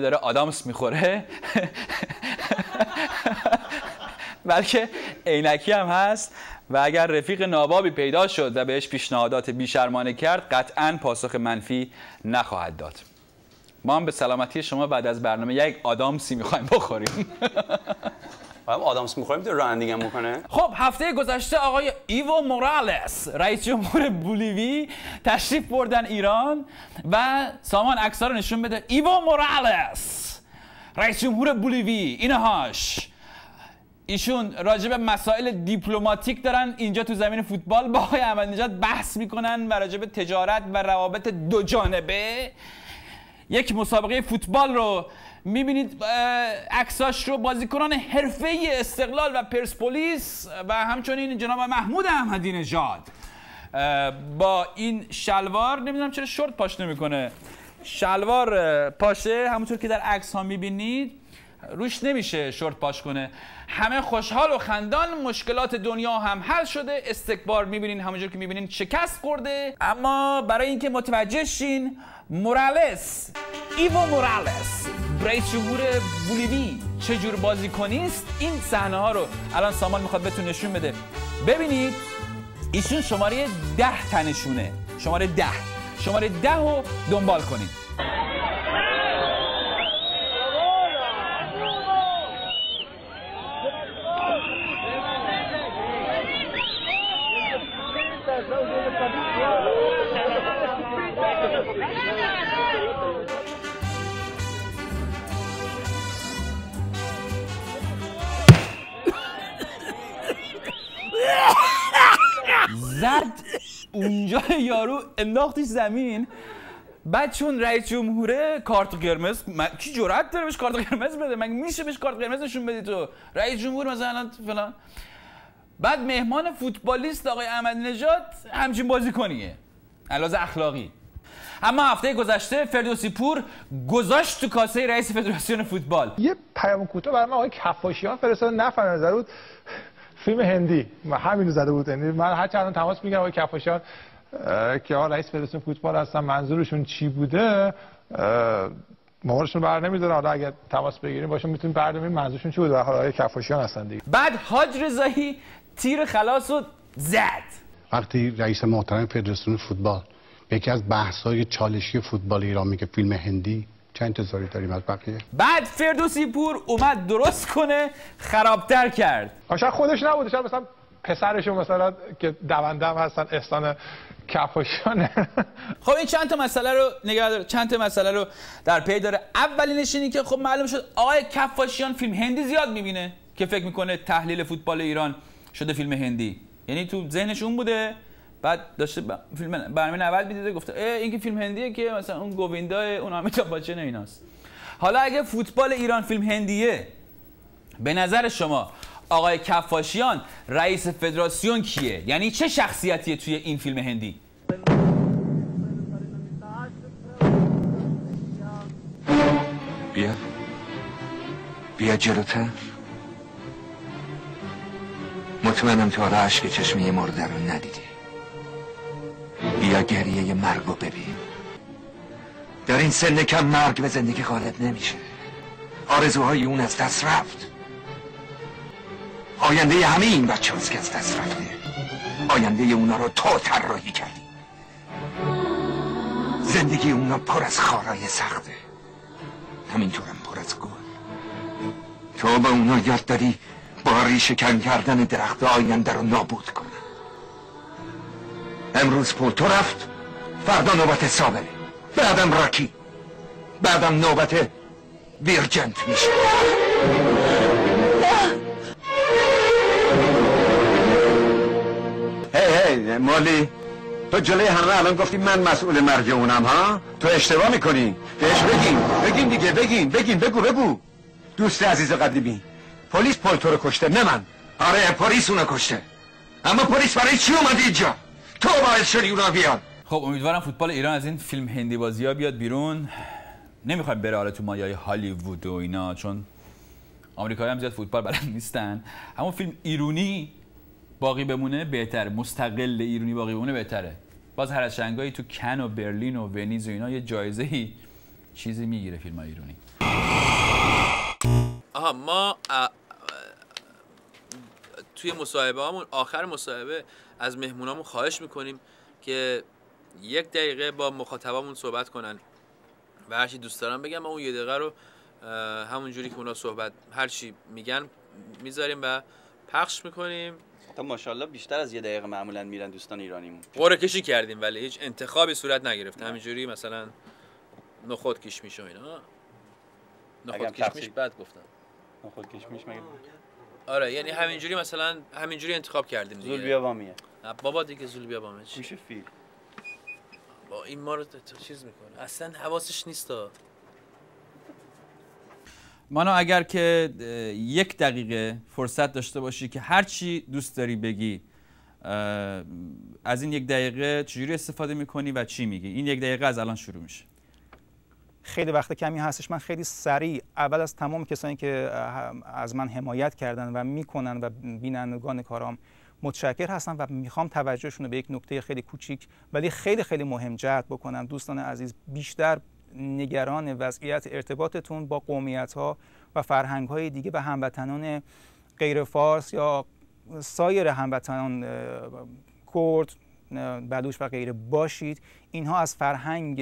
داره آدامس می‌خوره. بلکه عینکی هم هست و اگر رفیق نابابی پیدا شد و بهش پیشنهادات بیشرمانه کرد قطعا پاسخ منفی نخواهد داد. ما هم به سلامتی شما بعد از برنامه یک آدامسی می‌خوایم بخوریم. و آدامس می‌خوریم تو رانندگی هم می‌کنه خب هفته گذشته آقای ایو مورالس رئیس جمهور بولیوی تشریف بردن ایران و سامان عکس‌ها رو نشون بده. ایو مورالس رئیس جمهور بولیوی اینهاش. ایشون راجع به مسائل دیپلماتیک دارن. اینجا تو زمین فوتبال با آقای نژاد بحث می‌کنن و راجع به تجارت و روابط دو جانبه. یک مسابقه فوتبال رو می‌بینید عکساش رو بازیکنان حرفه استقلال و پرسپولیس و همچنین جناب محمود احمدی نژاد. با این شلوار نمی‌دونم چرا شورت پاش نمی‌کنه. شلوار پاشه همونطور که در عکس ها می‌بینید روش نمیشه شورت پاش کنه. همه خوشحال و خندان مشکلات دنیا هم حل شده. استکبار می‌بینین همونجور که می‌بینین شکست خورده. اما برای اینکه متوجه شین مورالس ایو مورالس. رئیس جمهور بولیوی چه جور بازیکنیست این صحنه ها رو الان سامان می‌خواد بهتون نشون بده. ببینید ایشون شماره ده تنشونه. شماره ده. شماره ده رو دنبال کنید. زد. اونجا یارو انداختش زمین. بعد چون رئیس جمهوره کارت قرمز. کی جرأت داره بهش کارت قرمز بده؟ مگه میشه بهش کارت قرمز نشون بدی تو؟ رئیس جمهور مثلا فلان. بعد مهمان فوتبالیست آقای احمدی نژاد همچین بازیکنیه علاوه اخلاقی. اما هفته گذشته فردوسی پور گذاشت تو کاسه رئیس فدراسیون فوتبال. یه پیام کوتاه برای من آقای کفاشیان فرستاد نفر نظر بود. فیلم هندی. و همین زده بود. یعنی من هر چند تماس می‌گیرم آقای کفاشیان که آقا رئیس فدراسیون فوتبال هستن منظورشون چی بوده؟ موارشون بر نمیدارن حالا اگر تماس بگیریم باشون می‌تونیم برداریم. منظورشون چی بوده؟ حالا کفاشیان هستن دیگه. بعد حاج رضایی تیر خلاص رو زد. وقتی رئیس محترم فدراسیون فوتبال یکی از بحث های چالشی فوتبال ایران میگه فیلم هندی. چه انتظاری داریم از بقیه؟ بعد فردوسی پور اومد درست کنه خرابتر کرد. شاید خودش نبوده شاید مثلا پسرشون مثلا که دونده هم هستن احسان کفاشانه خب این چند تا مسئله رو نگاه داره چند تا مسئله رو در پی داره. اولینش اینه که خب معلوم شد آقای کفاشیان فیلم هندی زیاد می‌بینه که فکر می‌کنه تحلیل فوتبال ایران شده فیلم هندی. یعنی تو ذهنش اون بوده. بعد داشته فیلم برنامه 90 می‌دیده گفته این که فیلم هندیه که مثلا اون گویندا اون امیتاب باچن ایناست. حالا اگه فوتبال ایران فیلم هندیه به نظر شما آقای کفاشیان رئیس فدراسیون کیه؟ یعنی چه شخصیتیه توی این فیلم هندی؟ بیا. بیا جلوتر. مطمئنم تو حالا عشق چشم یه مرده رو ندیدی. گریه مرگ رو ببین. در این سن کم مرگ به زندگی غالب نمیشه. آرزوهای اون از دست رفت. آینده همه این بچه هست که از دست رفته. آینده اونا رو تو طراحی کردی. زندگی اونا پر از خارای سخته. همینطورم پر از گل. تو به اونا یاد دادی با ریشه کردن درخت آینده رو نابود کنن امروز پول تو رفت فردا نوبت سابره بعدم راکی. بعدم نوبت ویرجنت میشه. هی هی مالی. تو جلوی همه الان گفتی من مسئول مرگ اونم ها؟ تو اشتباه می‌کنی. بهش بگین بگین دیگه بگین بگین بگو بگو. دوست عزیز قدیمی پلیس پل تو رو کشته نه من. آره پلیس اونو کشته. اما پلیس برای چی اومد اینجا؟ تو باعث شدی اونا بیان. خب امیدوارم فوتبال ایران از این فیلم هندی بازی ها بیاد بیرون. نمی‌خوایم بره حالا تو مایای هالیوود و اینا چون آمریکایی هم زیاد فوتبال بلد نیستن. اما فیلم ایرونی باقی بمونه بهتره. مستقل ایرونی باقی بمونه بهتره. باز هر از شنگایی تو کن و برلین و ونیز و اینا یه جایزه چیزی می‌گیره فیلم ایرونی. آها ما توی مصاحبه همون آخر مصاحبه از مهمونامون خواهش می‌کنیم که یک دقیقه با مخاطبامون صحبت کنن. و هرچی دوست دارن بگم ما اون یه دقیقه رو همون جوری که اونا صحبت هرچی میگن می‌ذاریم و پخش می‌کنیم. تا ماشاءالله بیشتر از یه دقیقه معمولا میرن دوستان ایرانیمون. قرعه کشی کردیم ولی هیچ انتخابی صورت نگرفته همینجوری مثلا نخود کشمیش و اینا. نخود کشمیش بد گفتم. خود کشمیش مگه آره یعنی همینجوری مثلا همینجوری انتخاب کردیم دیگه. زول بیا وامیه نه، بابا دیگه زول بیا بامه چی؟ میشه فیل. با این ما رو تو چیز می‌کنه. اصلا حواسش نیست مانا اگر که یک دقیقه فرصت داشته باشی که هر چی دوست داری بگی از این یک دقیقه چجوری استفاده می‌کنی و چی میگی؟ این یک دقیقه از الان شروع میشه. خیلی وقت کمی هستش. من خیلی سریع اول از تمام کسانی که از من حمایت کردن و می‌کنن و بینندگان کارام متشکر هستم و می‌خوام توجهشون رو به یک نکته خیلی کوچیک ولی خیلی خیلی مهم جلب بکنم. دوستان عزیز بیشتر نگران وضعیت ارتباطتون با قومیت ها و فرهنگ های دیگه و هموطنان غیر فارس یا سایر هموطنان کرد اه، بلوچ و غیره باشید. اینها از فرهنگ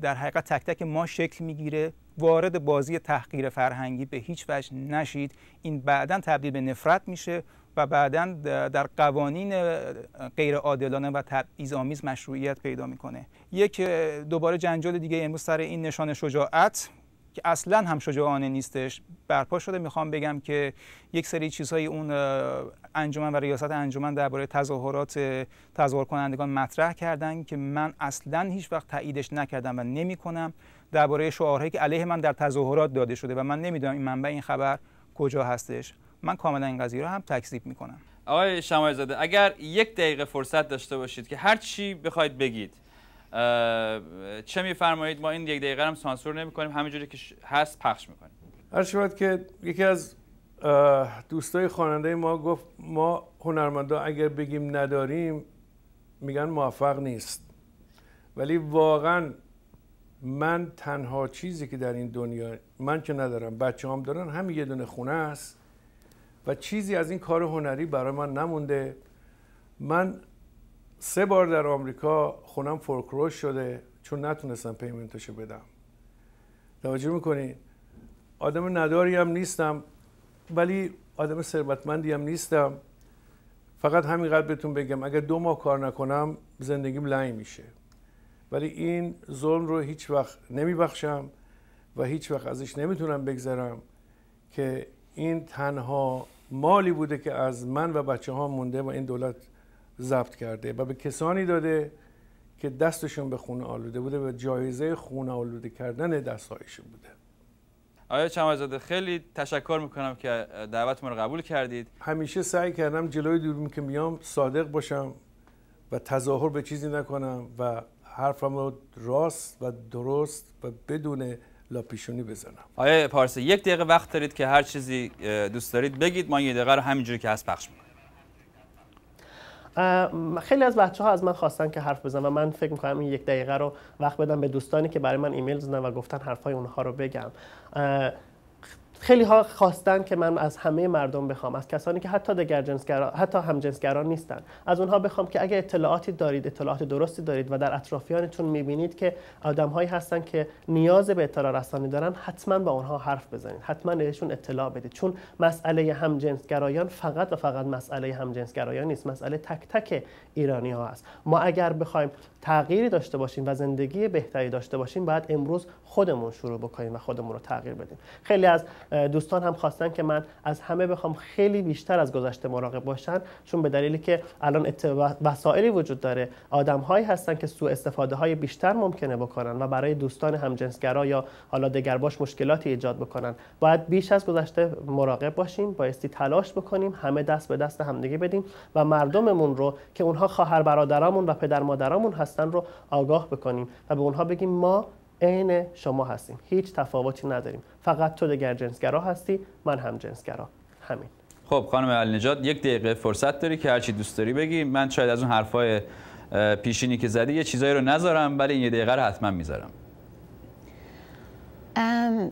در حقیقت تک تک ما شکل می‌گیره. وارد بازی تحقیر فرهنگی به هیچ وجه نشید. این بعدا تبدیل به نفرت میشه و بعدا در قوانین غیر عادلانه و تبعیض‌آمیز مشروعیت پیدا می‌کنه. یک دوباره جنجال دیگه امروز سر این نشان شجاعت. که اصلا هم شجاعانه نیستش برپا شده. می‌خوام بگم که یک سری چیزهای اون انجمن و ریاست انجمن درباره تظاهرات تظاهر کنندگان مطرح کردن که من اصلا هیچ وقت تاییدش نکردم و نمی‌کنم. درباره شعارهایی که علیه من در تظاهرات داده شده و من نمی‌دونم این منبع این خبر کجا هستش. من کاملا این قضیه رو هم تکذیب می‌کنم. آقای شمای زاده اگر یک دقیقه فرصت داشته باشید که هر چی بخواید بگید. چه میفرمایید؟ ما این یک دقیقه هم سانسور نمی کنیم همینجوری که هست پخش می‌کنیم. هر شود که یکی از دوستای خواننده ما گفت ما هنرمندا اگر بگیم نداریم میگن موفق نیست. ولی واقعا من تنها چیزی که در این دنیا من که ندارم بچه هم دارن همین یه دونه خونه است و چیزی از این کار هنری برای من نمونده. من سه بار در آمریکا خونم فورکروش شده چون نتونستم پیمنتشو بدم. توجه می‌کنین آدم نداری هم نیستم ولی آدم ثروتمندی هم نیستم. فقط همینقدر بهتون بگم اگر دو ماه کار نکنم زندگیم لنگ میشه. ولی این ظلم رو هیچ وقت نمیبخشم و هیچ وقت ازش نمی‌تونم بگذرم که این تنها مالی بوده که از من و بچه ها مونده و این دولت ضبط کرده و به کسانی داده که دستشون به خونه آلوده بوده و جایزه خونه آلوده کردن دستهایشون بوده. آقای چمایزاده خیلی تشکر می‌کنم که دعوت ما رو قبول کردید. همیشه سعی کردم جلوی دوربین که میام صادق باشم و تظاهر به چیزی نکنم و حرفم رو راست و درست و بدون لاپیشونی بزنم. آقای پارسه یک دقیقه وقت دارید که هر چیزی دوست دارید بگید؟ ما یه دقیقه رو همینجوری که هست پخش می‌کنیم اه، خیلی از بچه ها از من خواستن که حرف بزنم و من فکر می‌کنم این یک دقیقه رو وقت بدم به دوستانی که برای من ایمیل زدن و گفتن حرفای اونها رو بگم. خیلی ها خواستن که من از همه مردم بخوام از کسانی که حتی دگر حتی هم جنسگران نیستن. از اونها بخوام که اگه اطلاعاتی دارید اطلاعات درستی دارید و در اطرافیانتون می‌بینید که آدمهایی هستن که نیاز به اطلاع رسانی دارن حتما با اونها حرف بزنید. حتما بهشون اطلاع بدید. چون مسئله هم جنسگرایان فقط و فقط مسئله هم جنسگرایان نیست مسئله تک تک ایرانی ها هست ما اگر بخوایم تغییری داشته باشیم و زندگی بهتری داشته باشیم باید امروز خودمون شروع بکنیم و خودمون رو تغییر بدیم. خیلی از دوستان هم خواستن که من از همه بخوام خیلی بیشتر از گذشته مراقب باشن چون به دلیلی که الان وسایلی وجود داره. آدم هایی هستن که سوء استفاده های بیشتر ممکنه بکنن و برای دوستان همجنسگرا یا حالا دگرباش مشکلاتی ایجاد بکنن. باید بیش از گذشته مراقب باشیم بایستی تلاش بکنیم همه دست به دست همدیگه بدیم و مردممون رو که اونها خواهر برادرامون و پدر مادرامون هستن رو آگاه بکنیم و به اونها بگیم ما عین شما هستیم. هیچ تفاوتی نداریم. فقط تو دگر جنسگرا هستی من هم جنسگرا. همین. خب خانم علی نجات یک دقیقه فرصت داری که هر چی دوست داری بگی. من شاید از اون حرفای پیشینی که زدی یه چیزایی رو نذارم ولی این یه دقیقه رو حتما می‌ذارم. ام،